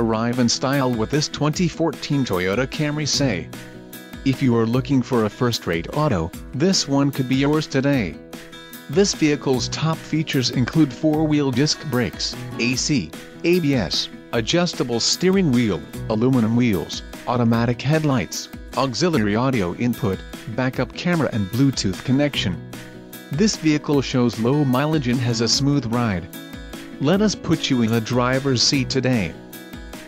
Arrive in style with this 2014 Toyota Camry Say. If you are looking for a first-rate auto, this one could be yours today. This vehicle's top features include four-wheel disc brakes, AC, ABS, adjustable steering wheel, aluminum wheels, automatic headlights, auxiliary audio input, backup camera and Bluetooth connection. This vehicle shows low mileage and has a smooth ride. Let us put you in the driver's seat today.